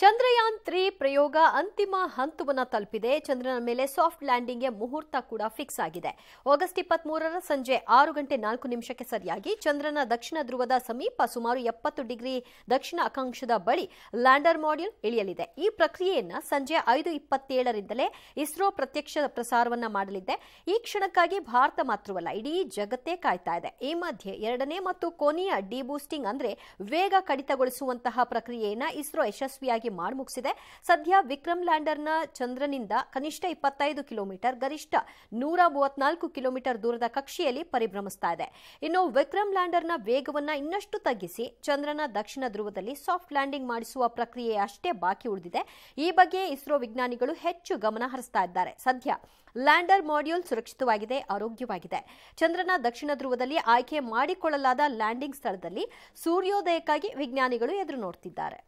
Chandrayaan three ಪ್ರಯೋಗ ಅಂತಿಮ ಹಂತವನ್ನು ತಲುಪಿದೆ. ಚಂದ್ರನ ಮೇಲೆ ಸಾಫ್ಟ್ ಲ್ಯಾಂಡಿಂಗ್ಗೆ ಮುಹೂರ್ತ ಕೂಡ ಫಿಕ್ಸ್ ಆಗಿದೆ. ಆಗಸ್ಟ್ ಇಪ್ಪತ್ಮೂರರ ಸಂಜೆ ಆರು ಗಂಟೆ ನಾಲ್ಕು ನಿಮಿಷಕ್ಕೆ ಸರಿಯಾಗಿ ಚಂದ್ರನ ದಕ್ಷಿಣ ಧ್ರುವದ ಸಮೀಪ ಸುಮಾರು ಎಪ್ಪತ್ತು ಡಿಗ್ರಿ ದಕ್ಷಿಣ ಅಕ್ಷಾಂಶದ ಬಳಿ ಲ್ಯಾಂಡರ್ ಮಾಡ್ಯೂಲ್ ಇಳಿಯಲಿದೆ. ಈ ಪ್ರಕ್ರಿಯೆಯನ್ನು ಸಂಜೆ ಐದು ಇಪ್ಪತ್ತೇಳರಿಂದಲೇ ಇಸ್ರೋ ಪ್ರತ್ಯಕ್ಷ ಪ್ರಸಾರವನ್ನ ಮಾಡಲಿದೆ. ಈ ಕ್ಷಣಕ್ಕಾಗಿ ಭಾರತ ಮಾತ್ರವಲ್ಲ, ಇಡೀ ಜಗತ್ತೇ ಕಾಯ್ತಾ ಇದೆ. ಈ ಮಧ್ಯೆ ಎರಡನೇ ಮತ್ತು ಕೊನೆಯ ಡಿಬೂಸ್ಟಿಂಗ್ ಅಂದ್ರೆ ವೇಗ ಕಡಿತಗೊಳಿಸುವಂತಹ ಪ್ರಕ್ರಿಯೆಯನ್ನು ಇಸ್ರೋ ಯಶಸ್ವಿಯಾಗಿ ಮಾಡ್ಮುಗಿಸಿದೆ ಸದ್ಯ ವಿಕ್ರಮ್ ಲ್ಯಾಂಡರ್ನ ಚಂದ್ರನಿಂದ ಕನಿಷ್ಠ ಇಪ್ಪತ್ತೈದು ಕಿಲೋಮೀಟರ್, ಗರಿಷ್ಠ ನೂರ ಮೂವತ್ನಾಲ್ಕು ಕಿಲೋಮೀಟರ್ ದೂರದ ಕಕ್ಷೆಯಲ್ಲಿ ಪರಿಭ್ರಮಿಸ್ತಾ ಇದೆ. ಇನ್ನು ವಿಕ್ರಮ್ ಲ್ಯಾಂಡರ್ನ ವೇಗವನ್ನ ಇನ್ನಷ್ಟು ತಗ್ಗಿಸಿ ಚಂದ್ರನ ದಕ್ಷಿಣ ಧ್ರುವದಲ್ಲಿ ಸಾಫ್ಟ್ ಲ್ಯಾಂಡಿಂಗ್ ಮಾಡಿಸುವ ಪ್ರಕ್ರಿಯೆ ಅಷ್ಟೇ ಬಾಕಿ ಉಳಿದಿದೆ. ಈ ಬಗ್ಗೆ ಇಸ್ರೋ ವಿಜ್ಞಾನಿಗಳು ಹೆಚ್ಚು ಗಮನ ಹರಿಸ್ತಾ ಇದ್ದಾರೆ. ಸದ್ಯ ಲ್ಯಾಂಡರ್ ಮಾಡ್ಯೂಲ್ ಸುರಕ್ಷಿತವಾಗಿದೆ, ಆರೋಗ್ಯವಾಗಿದೆ. ಚಂದ್ರನ ದಕ್ಷಿಣ ಧ್ರುವದಲ್ಲಿ ಆಯ್ಕೆ ಮಾಡಿಕೊಳ್ಳಲಾದ ಲ್ಯಾಂಡಿಂಗ್ ಸ್ಥಳದಲ್ಲಿ ಸೂರ್ಯೋದಯಕ್ಕಾಗಿ ವಿಜ್ಞಾನಿಗಳು ಎದುರು ನೋಡ್ತಿದ್ದಾರೆ.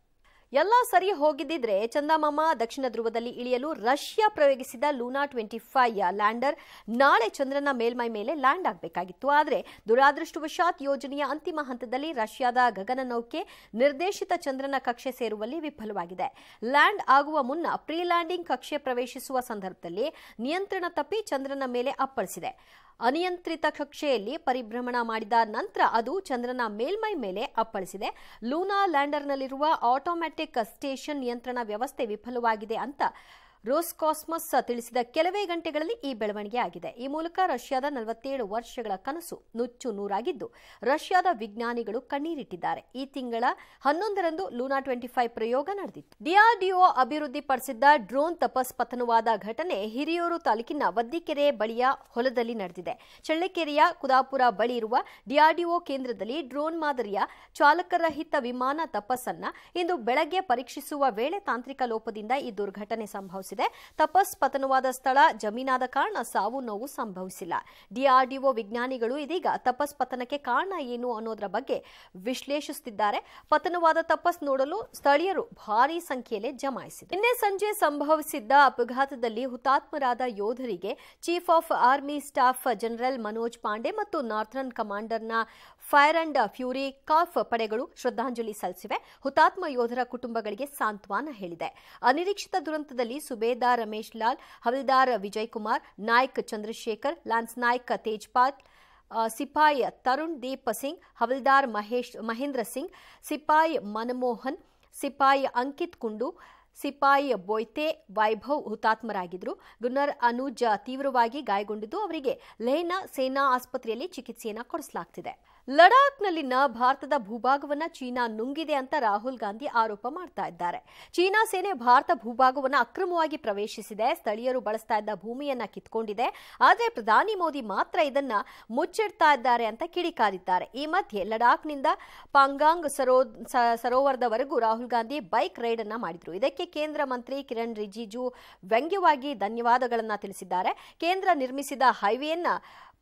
ಎಲ್ಲ ಸರಿ ಹೋಗಿದ್ದಿದ್ರೆ ಚಂದಮಾಮ ದಕ್ಷಿಣ ಧ್ರುವದಲ್ಲಿ ಇಳಿಯಲು ರಷ್ಯಾ ಪ್ರಯೋಗಿಸಿದ ಲೂನಾ ಟ್ವೆಂಟಿ ಫೈವ್ ಲ್ಯಾಂಡರ್ ನಾಳೆ ಚಂದ್ರನ ಮೇಲ್ಮೈ ಮೇಲೆ ಲ್ಯಾಂಡ್ ಆಗಬೇಕಾಗಿತ್ತು. ಆದರೆ ದುರಾದೃಷ್ಟವಶಾತ್ ಯೋಜನೆಯ ಅಂತಿಮ ಹಂತದಲ್ಲಿ ರಷ್ಯಾದ ಗಗನನೌಕೆ ನಿರ್ದೇಶಿತ ಚಂದ್ರನ ಕಕ್ಷೆ ಸೇರುವಲ್ಲಿ ವಿಫಲವಾಗಿದೆ. ಲ್ಯಾಂಡ್ ಆಗುವ ಮುನ್ನ ಪ್ರೀ ಲ್ಯಾಂಡಿಂಗ್ ಕಕ್ಷೆ ಪ್ರವೇಶಿಸುವ ಸಂದರ್ಭದಲ್ಲಿ ನಿಯಂತ್ರಣ ತಪ್ಪಿ ಚಂದ್ರನ ಮೇಲೆ ಅಪ್ಪಳಿಸಿದೆ. ಅನಿಯಂತ್ರಿತ ಕಕ್ಷೆಯಲ್ಲಿ ಪರಿಭ್ರಮಣ ಮಾಡಿದ ನಂತರ ಅದು ಚಂದ್ರನ ಮೇಲ್ಮೈ ಮೇಲೆ ಅಪ್ಪಳಿಸಿದೆ. ಲೂನಾ ಲ್ಯಾಂಡರ್ನಲ್ಲಿರುವ ಆಟೋಮ್ಯಾಟಿಕ್ ಸ್ಟೇಷನ್ ನಿಯಂತ್ರಣ ವ್ಯವಸ್ಥೆ ವಿಫಲವಾಗಿದೆ ಅಂತ ರೋಸ್ಕಾಸ್ಮಸ್ ತಿಳಿಸಿದ ಕೆಲವೇ ಗಂಟೆಗಳಲ್ಲಿ ಈ ಬೆಳವಣಿಗೆ ಆಗಿದೆ ಈ ಮೂಲಕ ರಷ್ಯಾದ ನಲವತ್ತೇಳು ವರ್ಷಗಳ ಕನಸು ನುಚ್ಚು ನೂರಾಗಿದ್ದು, ರಷ್ಯಾದ ವಿಜ್ಞಾನಿಗಳು ಕಣ್ಣೀರಿಟ್ಟಿದ್ದಾರೆ. ಈ ತಿಂಗಳ ಹನ್ನೊಂದರಂದು ಲೂನಾ ಟ್ವೆಂಟಿ ಫೈವ್ ಪ್ರಯೋಗ ನಡೆದಿತ್ತು. ಡಿಆರ್ಡಿಒ ಅಭಿವೃದ್ಧಿಪಡಿಸಿದ್ದ ಡ್ರೋನ್ ತಪಸ್ ಪತನವಾದ ಘಟನೆ ಹಿರಿಯೂರು ತಾಲೂಕಿನ ವದ್ದಿಕೆರೆ ಬಳಿಯ ಹೊಲದಲ್ಲಿ ನಡೆದಿದೆ. ಚಳ್ಳಕೆರೆಯ ಕುದಾಪುರ ಬಳಿ ಇರುವ ಡಿಆರ್ಡಿಒ ಕೇಂದ್ರದಲ್ಲಿ ಡ್ರೋನ್ ಮಾದರಿಯ ಚಾಲಕರಹಿತ ವಿಮಾನ ತಪಸ್ಸನ್ನ ಇಂದು ಬೆಳಗ್ಗೆ ಪರೀಕ್ಷಿಸುವ ವೇಳೆ ತಾಂತ್ರಿಕ ಲೋಪದಿಂದ ಈ ದುರ್ಘಟನೆ ಸಂಭವಿಸಿದೆ. ತಪಸ್ ಪತನವಾದ ಸ್ಥಳ ಜಮೀನಾದ ಕಾರಣ ಸಾವು ನೋವು ಸಂಭವಿಸಿಲ್ಲ. ಡಿಆರ್ಡಿಒ ವಿಜ್ಞಾನಿಗಳು ಇದೀಗ ತಪಸ್ ಪತನಕ್ಕೆ ಕಾರಣ ಏನು ಅನ್ನೋದರ ಬಗ್ಗೆ ವಿಶ್ಲೇಷಿಸುತ್ತಿದ್ದಾರೆ ಪತನವಾದ ತಪಸ್ ನೋಡಲು ಸ್ಥಳೀಯರು ಭಾರೀ ಸಂಖ್ಯೆಯಲ್ಲಿ ಜಮಾಯಿಸಿದರು ನಿನ್ನೆ ಸಂಜೆ ಸಂಭವಿಸಿದ್ದ ಅಪಘಾತದಲ್ಲಿ ಹುತಾತ್ಮರಾದ ಯೋಧರಿಗೆ chief of army staff general Manoj Pande ಮತ್ತು ನಾರ್ಥನ್ ಕಮಾಂಡರ್ನ ಫೈರ್ ಅಂಡ್ ಫ್ಯೂರಿ ಕಾಫ್ ಪಡೆಗಳು ಶ್ರದ್ಧಾಂಜಲಿ ಸಲ್ಲಿಸಿವೆ. ಹುತಾತ್ಮ ಯೋಧರ ಕುಟುಂಬಗಳಿಗೆ ಸಾಂತ್ವನ ಹೇಳಿದೆ. ಅನಿರೀಕ್ಷಿತ ದುರಂತದಲ್ಲಿ ಸುಬೇದಾರ್ ರಮೇಶ್ ಲಾಲ್, ಹವಲ್ದಾರ್ ವಿಜಯ್ ಕುಮಾರ್ ನಾಯ್ಕ ಚಂದ್ರಶೇಖರ್, ಲಾನ್ಸ್ ನಾಯ್ಕ ತೇಜ್ಪಾಲ್ ಸಿಪಾಯಿ ತರುಣ್ ದೀಪ್ ಸಿಂಗ್, ಹವಲ್ದಾರ್ ಮಹೇಶ್, ಮಹೇಂದ್ರ ಸಿಂಗ್, ಸಿಪಾಯಿ ಮನಮೋಹನ್, ಸಿಪಾಯಿ ಅಂಕಿತ್ ಕುಂಡು, ಸಿಪಾಯಿ ಬೊಯ್ತೆ ವೈಭವ್ ಹುತಾತ್ಮರಾಗಿದ್ದರು ಗುನ್ನರ್ ಅನುಜ ತೀವ್ರವಾಗಿ ಗಾಯಗೊಂಡಿದ್ದು, ಅವರಿಗೆ ಲೇಹ್ನ ಸೇನಾ ಆಸ್ಪತ್ರೆಯಲ್ಲಿ ಚಿಕಿತ್ಸೆಯನ್ನು ಕೊಡಿಸಲಾಗ್ತಿದೆ. ಲಡಾಖ್ನಲ್ಲಿನ ಭಾರತದ ಭೂಭಾಗವನ್ನ ಚೀನಾ ನುಂಗಿದೆ ಅಂತ ರಾಹುಲ್ ಗಾಂಧಿ ಆರೋಪ ಮಾಡ್ತಾ ಇದ್ದಾರೆ. ಚೀನಾ ಸೇನೆ ಭಾರತ ಭೂಭಾಗವನ್ನು ಅಕ್ರಮವಾಗಿ ಪ್ರವೇಶಿಸಿದೆ. ಸ್ಥಳೀಯರು ಬಳಸ್ತಾ ಇದ್ದ ಭೂಮಿಯನ್ನ ಕಿತ್ಕೊಂಡಿದೆ. ಆದರೆ ಪ್ರಧಾನಿ ಮೋದಿ ಮಾತ್ರ ಇದನ್ನ ಮುಚ್ಚಿಡ್ತಾ ಇದ್ದಾರೆ ಅಂತ ಕಿಡಿಕಾರಿದ್ದಾರೆ. ಈ ಮಧ್ಯೆ ಲಡಾಖ್ನಿಂದ ಪಾಂಗಾಂಗ್ ಸರೋ ಸರೋವರದವರೆಗೂ ರಾಹುಲ್ ಗಾಂಧಿ ಬೈಕ್ ರೈಡ್ ಅನ್ನ ಮಾಡಿದ್ರು. ಇದಕ್ಕೆ ಕೇಂದ್ರ ಮಂತ್ರಿ ಕಿರಣ್ ರಿಜಿಜು ವ್ಯಂಗ್ಯವಾಗಿ ಧನ್ಯವಾದಗಳನ್ನ ತಿಳಿಸಿದ್ದಾರೆ. ಕೇಂದ್ರ ನಿರ್ಮಿಸಿದ ಹೈವೇಯನ್ನ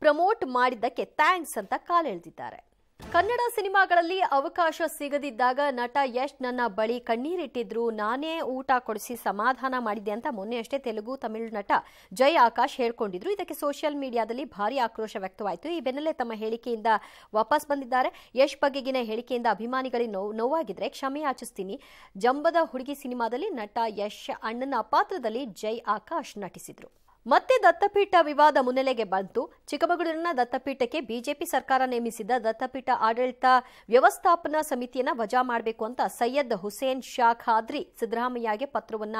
ಪ್ರಮೋಟ್ ಮಾಡಿದ್ದಕ್ಕೆ ಥ್ಯಾಂಕ್ಸ್ ಅಂತ ಕಾಲೆಳೆದಿದ್ದಾರೆ ಕನ್ನಡ ಸಿನಿಮಾಗಳಲ್ಲಿ ಅವಕಾಶ ಸಿಗದಿದ್ದಾಗ ನಟ ಯಶ್ ನನ್ನ ಬಳಿ ಕಣ್ಣೀರಿಟ್ಟಿದ್ರು, ನಾನೇ ಊಟ ಕೊಡಿಸಿ ಸಮಾಧಾನ ಮಾಡಿದೆ ಅಂತ ಮೊನ್ನೆಯಷ್ಟೇ ತೆಲುಗು, ತಮಿಳು ನಟ ಜೈ ಆಕಾಶ್ ಹೇಳ್ಕೊಂಡಿದ್ರು. ಇದಕ್ಕೆ ಸೋಷಿಯಲ್ ಮೀಡಿಯಾದಲ್ಲಿ ಭಾರಿ ಆಕ್ರೋಶ ವ್ಯಕ್ತವಾಯಿತು. ಈ ಬೆನ್ನಲ್ಲೇ ತಮ್ಮ ಹೇಳಿಕೆಯಿಂದ ವಾಪಸ್ ಬಂದಿದ್ದಾರೆ. ಯಶ್ ಬಗೆಗಿನ ಹೇಳಿಕೆಯಿಂದ ಅಭಿಮಾನಿಗಳಿಗೆ ನೋವು, ನೋವಾಗಿದ್ರೆ ಕ್ಷಮೆ ಯಾಚಿಸ್ತೀನಿ. ಜಂಬದ ಹುಡುಗಿ ಸಿನಿಮಾದಲ್ಲಿ ನಟ ಯಶ್ ಅಣ್ಣನ ಪಾತ್ರದಲ್ಲಿ ಜೈ ಆಕಾಶ್ ನಟಿಸಿದ್ರು. ಮತ್ತೆ ದತ್ತಪೀಠ ವಿವಾದ ಮುನ್ನೆಲೆಗೆ ಬಂತು. ಚಿಕ್ಕಮಗಳೂರಿನ ದತ್ತಪೀಠಕ್ಕೆ ಬಿಜೆಪಿ ಸರ್ಕಾರ ನೇಮಿಸಿದ ದತ್ತಪೀಠ ಆಡಳಿತ ವ್ಯವಸ್ಥಾಪನಾ ಸಮಿತಿಯನ್ನ ವಜಾ ಮಾಡಬೇಕು ಅಂತ ಸೈಯದ್ ಹುಸೇನ್ ಶಾ ಖಾದ್ರಿ ಸಿದ್ದರಾಮಯ್ಯಗೆ ಪತ್ರವನ್ನ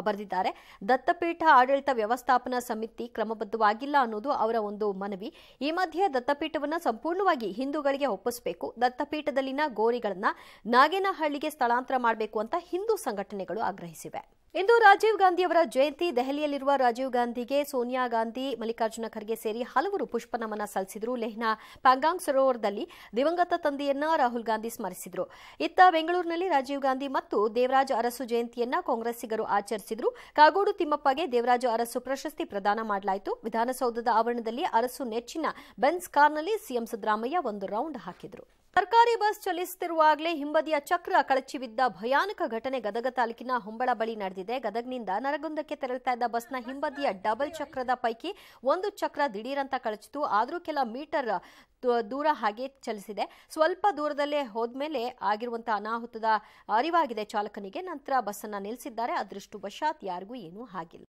ಬರೆದಿದ್ದಾರೆ. ದತ್ತಪೀಠ ಆಡಳಿತ ವ್ಯವಸ್ಥಾಪನಾ ಸಮಿತಿ ಕ್ರಮಬದ್ಧವಾಗಿಲ್ಲ ಅನ್ನೋದು ಅವರ ಒಂದು ಮನವಿ. ಈ ಮಧ್ಯೆ ದತ್ತಪೀಠವನ್ನ ಸಂಪೂರ್ಣವಾಗಿ ಹಿಂದೂಗಳಿಗೆ ಒಪ್ಪಿಸಬೇಕು. ದತ್ತಪೀಠದಲ್ಲಿನ ಗೋರಿಗಳನ್ನ ನಾಗೇನಹಳ್ಳಿಗೆ ಸ್ಥಳಾಂತರ ಮಾಡಬೇಕು ಅಂತ ಹಿಂದೂ ಸಂಘಟನೆಗಳು ಆಗ್ರಹಿಸಿವೆ. ಇಂದು ರಾಜೀವ್ ಗಾಂಧಿ ಅವರ ಜಯಂತಿ, ದೆಹಲಿಯಲ್ಲಿರುವ ರಾಜೀವ್ ಗಾಂಧಿಗೆ ಸೋನಿಯಾ ಗಾಂಧಿ, ಮಲ್ಲಿಕಾರ್ಜುನ ಖರ್ಗೆ ಸೇರಿ ಹಲವರು ಪುಷ್ಪನಮನ ಸಲ್ಲಿಸಿದರು. ಲೆಹ್ನಾ ಪ್ಯಾಂಗಾಂಗ್ ಸರೋವರದಲ್ಲಿ ದಿವಂಗತ ತಂದೆಯನ್ನ ರಾಹುಲ್ ಗಾಂಧಿ ಸ್ಮರಿಸಿದರು. ಇತ್ತ ಬೆಂಗಳೂರಿನಲ್ಲಿ ರಾಜೀವ್ ಗಾಂಧಿ ಮತ್ತು ದೇವರಾಜ ಅರಸು ಜಯಂತಿಯನ್ನ ಕಾಂಗ್ರೆಸ್ಸಿಗರು ಆಚರಿಸಿದರು. ಕಾಗೋಡು ತಿಮ್ಮಪ್ಪಗೆ ದೇವರಾಜ ಅರಸು ಪ್ರಶಸ್ತಿ ಪ್ರದಾನ ಮಾಡಲಾಯಿತು. ವಿಧಾನಸೌಧದ ಆವರಣದಲ್ಲಿ ಅರಸು ನೆಚ್ಚಿನ ಬೆನ್ಸ್ ಕಾರ್ನಲ್ಲಿ ಸಿಎಂ ಸಿದ್ದರಾಮಯ್ಯ ಒಂದು ರೌಂಡ್ ಹಾಕಿದರು. ಸರ್ಕಾರಿ ಬಸ್ ಚಲಿಸುತ್ತಿರುವಾಗಲೇ ಹಿಂಬದಿಯ ಚಕ್ರ ಕಳಚಿ ಬಿದ್ದ ಭಯಾನಕ ಘಟನೆ ಗದಗ ತಾಲೂಕಿನ ಹೊಂಬಳ ಬಳಿ ನಡೆದಿದೆ. ಗದಗ್ನಿಂದ ನರಗುಂದಕ್ಕೆ ತೆರಳುತ್ತಾ ಇದ್ದ ಬಸ್ನ ಹಿಂಬದಿಯ ಡಬಲ್ ಚಕ್ರದ ಪೈಕಿ ಒಂದು ಚಕ್ರ ದಿಢೀರಂತ ಕಳಚಿತು. ಆದರೂ ಕೆಲ ಮೀಟರ್ ದೂರ ಹಾಗೆ ಚಲಿಸಿದೆ. ಸ್ವಲ್ಪ ದೂರದಲ್ಲೇ ಹೋದ್ಮೇಲೆ ಆಗಿರುವಂತಹ ಅನಾಹುತದ ಅರಿವಾಗಿದೆ ಚಾಲಕನಿಗೆ. ನಂತರ ಬಸ್ಸನ್ನ ನಿಲ್ಲಿಸಿದ್ದಾರೆ ಅದೃಷ್ಟವಶಾತ್ ಯಾರಿಗೂ ಏನೂ ಆಗಿಲ್ಲ.